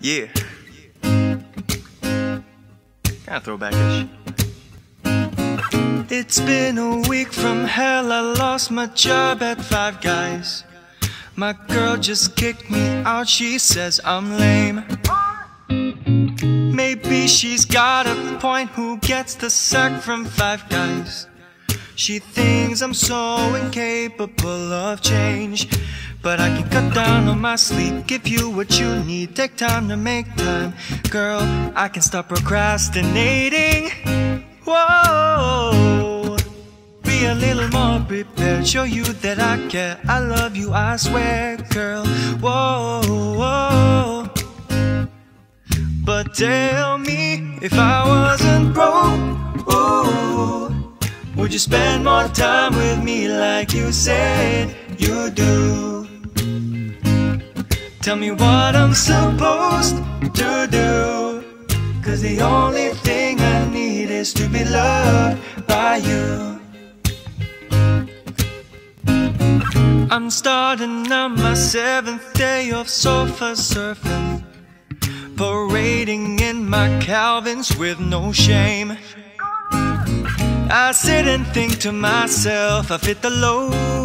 Yeah. Kinda throwbackish. It's been a week from hell. I lost my job at Five Guys. My girl just kicked me out. She says I'm lame. Maybe she's got a point. Who gets the sack from Five Guys? She thinks I'm so incapable of change. But I can cut down on my sleep, give you what you need. Take time to make time, girl. I can stop procrastinating. Whoa, be a little more prepared. Show you that I care. I love you, I swear, girl. Whoa, whoa. But tell me if I wasn't broke, ooh, would you spend more time with me like you said you do? Tell me what I'm supposed to do. Cause the only thing I need is to be loved by you. I'm starting on my seventh day of sofa surfing. Parading in my Calvins with no shame. I sit and think to myself, I fit the load.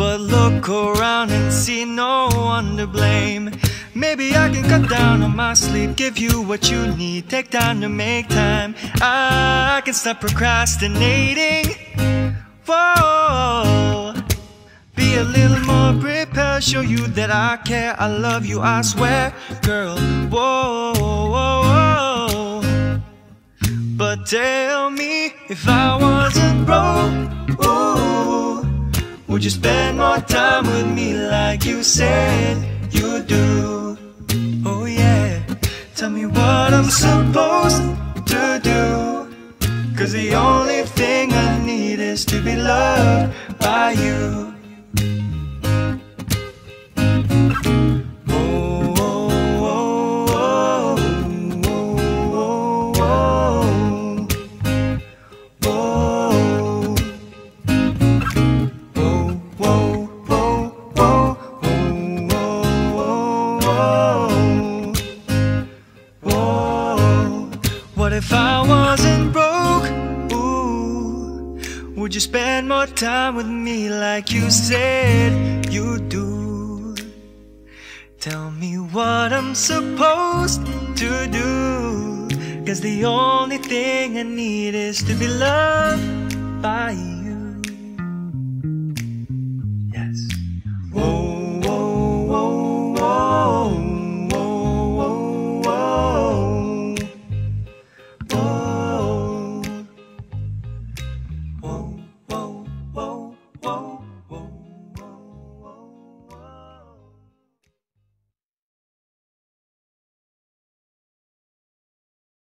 But look around and see no one to blame. Maybe I can cut down on my sleep, give you what you need, take time to make time. I can stop procrastinating. Whoa, be a little more prepared, show you that I care. I love you, I swear, girl. Whoa, whoa, whoa. But tell me if I wasn't broke. Would you spend more time with me like you said you do? Oh yeah, tell me what I'm supposed to do. Cause the only thing I need is to be loved by you. If I wasn't broke? Ooh, would you spend more time with me like you said you do? Tell me what I'm supposed to do. Cause the only thing I need is to be loved.